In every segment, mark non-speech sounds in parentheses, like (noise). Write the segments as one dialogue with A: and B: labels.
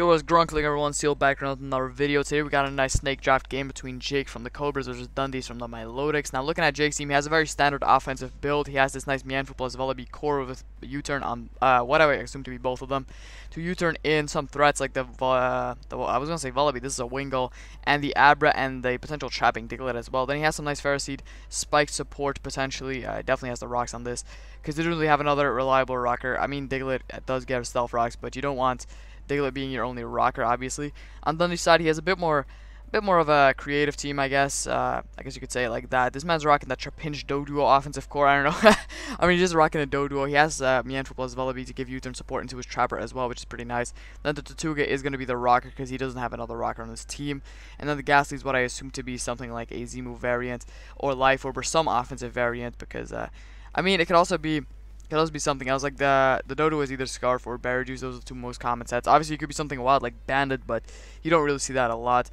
A: Yo, what's grunkling everyone, Seal back with another video. Today we got a nice snake draft game between Jake from the Cobras versus Dundies from the Milotics. Now looking at Jake's team, he has a very standard offensive build. He has this nice Mienfoo plus Vullaby core with U-turn on uh, what I assume to be both of them. To U-turn in some threats like the, uh, the I was going to say Vullaby, this is a Wingull, and the Abra and the potential trapping Diglett as well. Then he has some nice Ferroseed, Spike support potentially, uh, definitely has the rocks on this. Because they don't really have another reliable rocker. I mean Diglett does get stealth rocks, but you don't want Diglett being your only rocker, obviously. On Dundee's side, he has a bit more, a bit more of a creative team, I guess. Uh, I guess you could say it like that. This man's rocking that Trapinch Doduo offensive core. I don't know. (laughs) I mean, he's just rocking a Doduo. He has uh, Mienfoo plus Vullaby to give U-turn support into his Trapper as well, which is pretty nice. Then the Tirtouga is going to be the rocker because he doesn't have another rocker on his team. And then the Gastly is what I assume to be something like a Z-move variant or Life Orb or some offensive variant because, uh, I mean, it could also be could also be something else. Like the the Dodo is either Scarf or Berry Juice. Those are the two most common sets. Obviously, it could be something wild like Bandit, but you don't really see that a lot.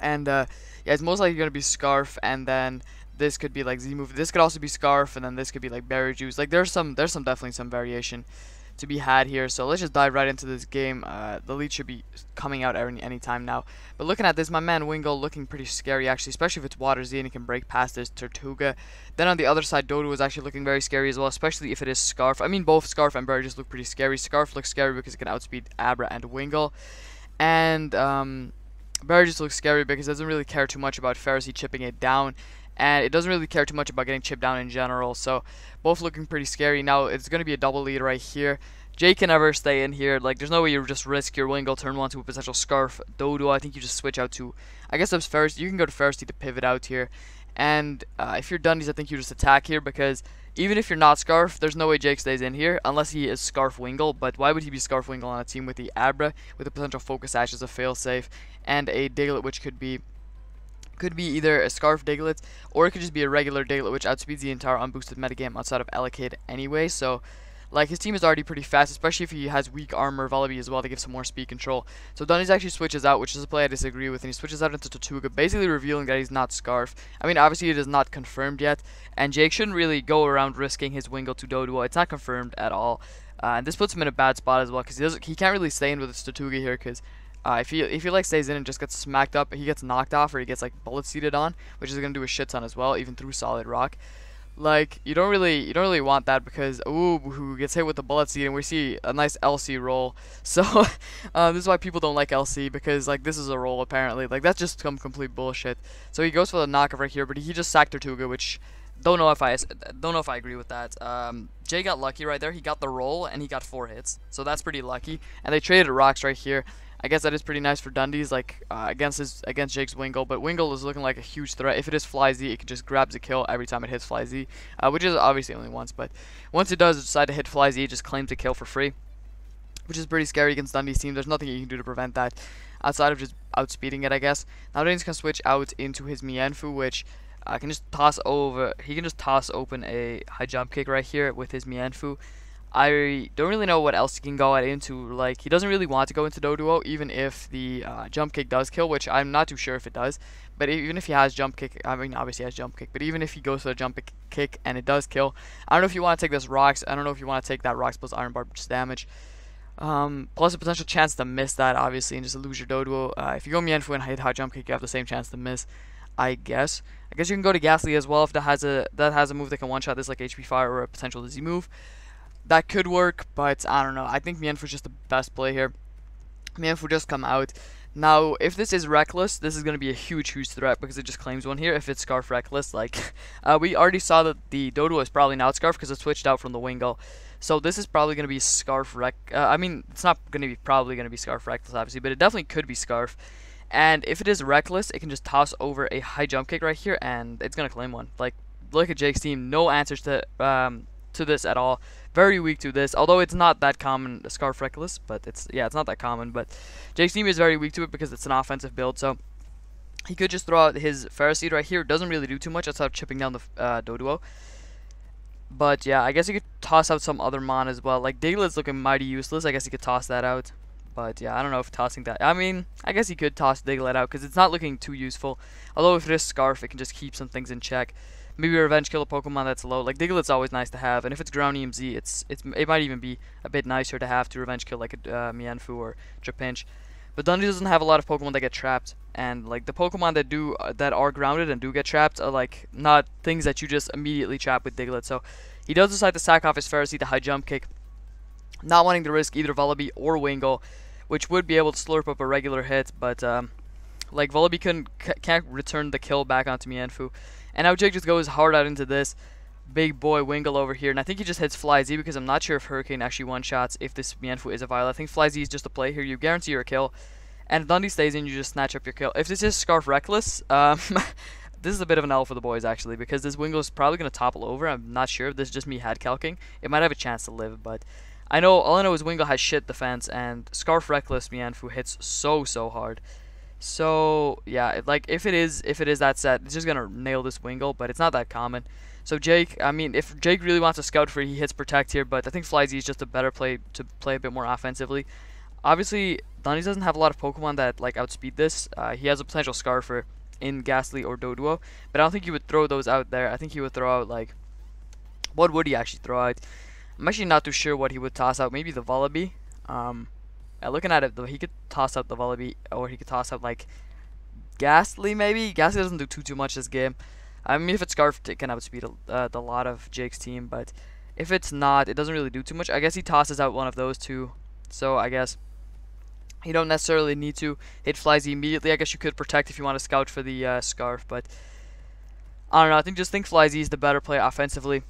A: And uh, yeah, it's most likely going to be Scarf, and then this could be like Z move. This could also be Scarf, and then this could be like Berry Juice. Like there's some there's some definitely some variation to be had here. So let's just dive right into this game. Uh, the lead should be coming out any, any time now. But looking at this, my man Wingull looking pretty scary actually, especially if it's Water Z and he can break past this Tirtouga. Then on the other side, Dodo is actually looking very scary as well, especially if it is Scarf. I mean, both Scarf and just look pretty scary. Scarf looks scary because it can outspeed Abra and Wingull. And um, Berry Juice looks scary because it doesn't really care too much about Ferroseed chipping it down and it doesn't really care too much about getting chipped down in general. So both looking pretty scary. Now it's going to be a double lead right here. Jake can never stay in here. Like, there's no way you just risk your Wingull turn one to a potential Scarf Dodo. I think you just switch out to, I guess that's first. You can go to first to pivot out here. And uh, if you're Dundies, I think you just attack here because even if you're not Scarf, there's no way Jake stays in here unless he is Scarf Wingull. But why would he be Scarf Wingull on a team with the Abra with a potential Focus Sash as a failsafe and a Diglett which could be could be either a Scarf Diglett, or it could just be a regular Diglett, which outspeeds the entire unboosted metagame outside of Elekid anyway, so... Like, his team is already pretty fast, especially if he has weak armor Vullaby as well to give some more speed control. So Dundies actually switches out, which is a play I disagree with, and he switches out into Tirtouga, basically revealing that he's not Scarf. I mean, obviously it is not confirmed yet, and Jake shouldn't really go around risking his Wingull to Dodo. It's not confirmed at all. Uh, and this puts him in a bad spot as well, because he, he can't really stay in with his Tirtouga here, because uh, if he if he like stays in and just gets smacked up, he gets knocked off or he gets like bullet seated on, which is gonna do a shit ton as well, even through solid rock. Like you don't really you don't really want that because ooh who gets hit with the bullet seed and we see a nice LC roll. (laughs) So uh, this is why people don't like LC because like this is a roll apparently. Like that's just some complete bullshit. So he goes for the knockoff right here, but he just sacked Tirtouga, which don't know if I don't know if I agree with that. Um, Jay got lucky right there. He got the roll and he got four hits, so that's pretty lucky. And they traded rocks right here. I guess that is pretty nice for Dundee's, like uh, against his against Jake's Wingull. But Wingull is looking like a huge threat. If it is Fly Z, it can just grab the kill every time it hits Fly Z, uh, which is obviously only once. But once it does decide to hit Fly Z, it just claims the kill for free, which is pretty scary against Dundee's team. There's nothing you can do to prevent that outside of just outspeeding it, I guess. Now Dundee's can switch out into his Mienfoo, which uh, can just toss over. He can just toss open a high jump kick right here with his Mienfoo. I don't really know what else he can go into. Like, he doesn't really want to go into Doduo, even if the uh, jump kick does kill, which I'm not too sure if it does. But even if he has jump kick, I mean, obviously he has jump kick, but even if he goes for a jump kick and it does kill, I don't know if you want to take this rocks. I don't know if you want to take that rocks plus iron bar just damage. Um, plus a potential chance to miss that, obviously, and just lose your Doduo. Uh, if you go Mienfoo and hit high jump kick, you have the same chance to miss. I guess. I guess you can go to Gastly as well if that has a that has a move that can one shot this like HP fire or a potential dizzy move that could work, but I don't know. I think Mienfoo's just the best play here. Mienfoo just come out. Now, if this is Reckless, this is going to be a huge, huge threat because it just claims one here. If it's Scarf Reckless, like, (laughs) uh, we already saw that the Dodo is probably not Scarf because it switched out from the Wingull. So this is probably going to be Scarf Rec... Uh, I mean, it's not going to be probably going to be Scarf Reckless, obviously, but it definitely could be Scarf. And if it is Reckless, it can just toss over a high jump kick right here, and it's going to claim one. Like, look at Jake's team. No answers to um, to this at all. Very weak to this, although it's not that common, Scarf Reckless, but it's, yeah, it's not that common, but Jake's team is very weak to it because it's an offensive build, so he could just throw out his Ferroseed right here. Doesn't really do too much outside of chipping down the uh, Doduo. But yeah, I guess he could toss out some other Mon as well. Like Diglett's looking mighty useless. I guess he could toss that out. But yeah, I don't know if tossing that. I mean, I guess he could toss Diglett out because it's not looking too useful. Although if it is Scarf, it can just keep some things in check. Maybe revenge kill a Pokemon that's low. Like Diglett's always nice to have, and if it's Groundium Z, it's it's it might even be a bit nicer to have to revenge kill like a uh, Mienfoo or Trapinch. But Dundee doesn't have a lot of Pokemon that get trapped, and like the Pokemon that do uh, that are grounded and do get trapped are like not things that you just immediately trap with Diglett. So he does decide to sack off his Ferroseed to high jump kick, not wanting to risk either Vullaby or Wingull, which would be able to slurp up a regular hit, but um, like Vullaby can can't return the kill back onto Mienfoo. And now Jake just goes hard out into this big boy Wingull over here. And I think he just hits Fly Z because I'm not sure if Hurricane actually one-shots if this Mienfoo is Eviolite. I think Fly Z is just a play here. You guarantee your kill. And Dundee stays in, you just snatch up your kill. If this is Scarf Reckless, um, (laughs) this is a bit of an L for the boys, actually, because this Wingull is probably going to topple over. I'm not sure if this is just me head calking. It might have a chance to live, but I know all I know is Wingull has shit defense, and Scarf Reckless Mienfoo hits so, so hard. So yeah, like if it is if it is that set, it's just gonna nail this Wingull, but it's not that common. So Jake, I mean, if Jake really wants to scout for, he hits protect here, but I think Fly Z is just a better play to play a bit more offensively. Obviously, Dunny doesn't have a lot of Pokemon that like outspeed this. Uh, he has a potential Scarfer in Gastly or Doduo, but I don't think he would throw those out there. I think he would throw out like, what would he actually throw out? I'm actually not too sure what he would toss out. Maybe the Vullaby. Um, uh, looking at it, though, he could toss up the Vullaby, or he could toss up, like, Gastly, maybe? Gastly doesn't do too, too much this game. I mean, if it's Scarf, it can outspeed uh, the lot of Jake's team, but if it's not, it doesn't really do too much. I guess he tosses out one of those two, so I guess you don't necessarily need to hit Fly Z immediately. I guess you could protect if you want to scout for the uh, Scarf, but I don't know. I think just think Fly Z is the better play offensively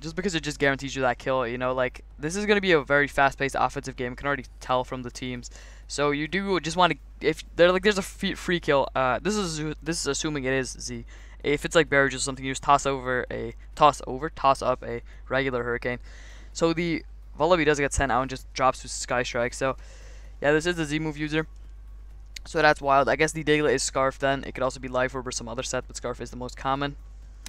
A: just because it just guarantees you that kill, you know, like this is going to be a very fast-paced offensive game. Can already tell from the teams. So you do just want to if they're like there's a free kill. Uh, this is this is assuming it is Z. If it's like barrage or something, you just toss over a toss over toss up a regular hurricane. So the Vullaby does get sent out and just drops to Sky Strike. So yeah, this is the Z move user. So that's wild. I guess the Diglett is Scarf then. It could also be Life Orb or some other set, but Scarf is the most common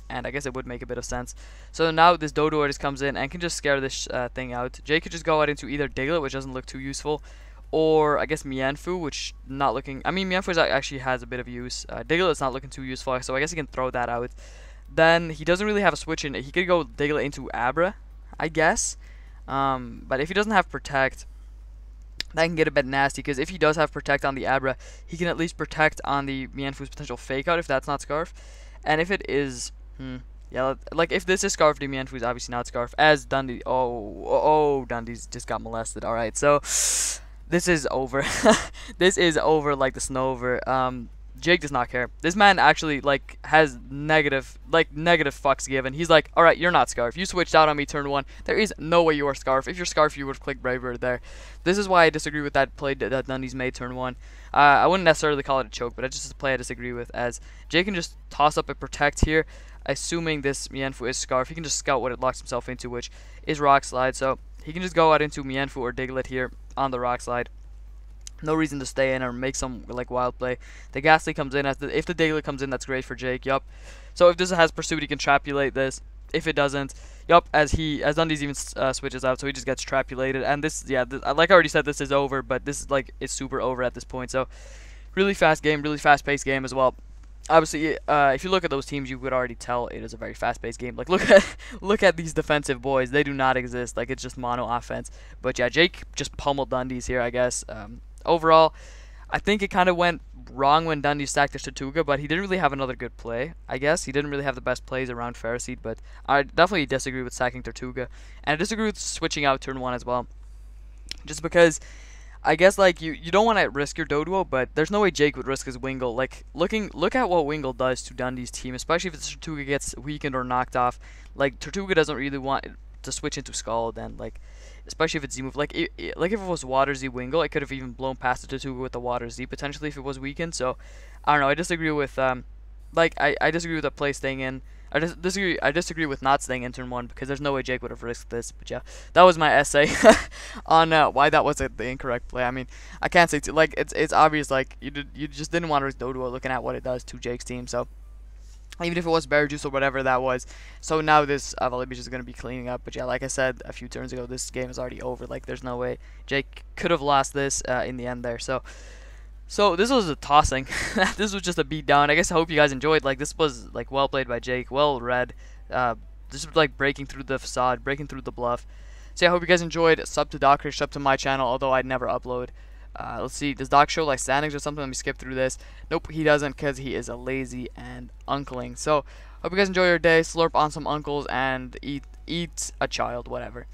A: and I guess it would make a bit of sense. So now this Dodo just comes in and can just scare this uh, thing out. Jay could just go out into either Diglett, which doesn't look too useful, or I guess Mienfoo, which not looking. I mean, Mienfoo actually has a bit of use. Uh, Diglett's not looking too useful, so I guess he can throw that out. Then he doesn't really have a switch in. He could go Diglett into Abra, I guess. Um, but if he doesn't have Protect, that can get a bit nasty because if he does have Protect on the Abra, he can at least protect on the Mienfoo's potential Fake Out if that's not Scarf. And if it is Hmm. Yeah, like if this is Scarf Demian, who's obviously not Scarf, as Dundee. Oh, oh, Dundies just got molested. All right, so this is over. (laughs) this is over like the snow over. Um, Jake does not care. This man actually like has negative like negative fucks given. He's like, all right, you're not Scarf. You switched out on me turn one. There is no way you are Scarf. If you're Scarf, you would have clicked Braver there. This is why I disagree with that play that Dundies made turn one. Uh, I wouldn't necessarily call it a choke, but it's just a play I disagree with. As Jake can just toss up a protect here assuming this Mienfoo is Scarf, he can just scout what it locks himself into, which is Rock Slide. So he can just go out into Mienfoo or Diglett here on the Rock Slide. No reason to stay in or make some like wild play. The Gastly comes in if the Diglett comes in, that's great for Jake. Yup. So if this has pursuit, he can trapulate this. If it doesn't, yup, as he as Dundies even uh, switches out, so he just gets trapulated. And this, yeah, th like I already said, this is over, but this is like it's super over at this point. So really fast game, really fast paced game as well obviously, uh, if you look at those teams, you would already tell it is a very fast-paced game. Like (laughs) look at look at these defensive boys; they do not exist. Like it's just mono offense. But yeah, Jake just pummeled Dundies here, I guess. Um, overall, I think it kind of went wrong when Dundee sacked the Tirtouga, but he didn't really have another good play. I guess he didn't really have the best plays around Ferroseed, but I definitely disagree with sacking Tirtouga. and I disagree with switching out turn one as well, just because I guess like you you don't want to risk your Doduo, but there's no way Jake would risk his Wingull. Like looking look at what Wingull does to Dundee's team, especially if the Tirtouga gets weakened or knocked off. Like Tirtouga doesn't really want to switch into Scald then like especially if it's Z move. Like it, it, like if it was Water Z Wingull, I could have even blown past the Tirtouga with the Water Z potentially if it was weakened. So I don't know. I disagree with um like I, I disagree with the play staying in. I dis- disagree. I disagree with not staying in turn one because there's no way Jake would have risked this. But yeah, that was my essay (laughs) on uh, why that was the incorrect play. I mean, I can't say too, like it's it's obvious like you did you just didn't want to risk Doduo looking at what it does to Jake's team. So even if it was Berry Juice or whatever that was. So now this uh, is going to be cleaning up. But yeah, like I said a few turns ago, this game is already over. Like there's no way Jake could have lost this uh, in the end there. So So this was a tossing. (laughs) this was just a beat down. I guess I hope you guys enjoyed. Like this was like well played by Jake, well read. Uh, just like breaking through the facade, breaking through the bluff. So yeah, I hope you guys enjoyed. Sub to Doctor, sub to my channel, although I'd never upload. Uh, let's see, does Dokk show like standings or something? Let me skip through this. Nope, he doesn't because he is a lazy and uncling. So, hope you guys enjoy your day. Slurp on some uncles and eat eat a child, whatever.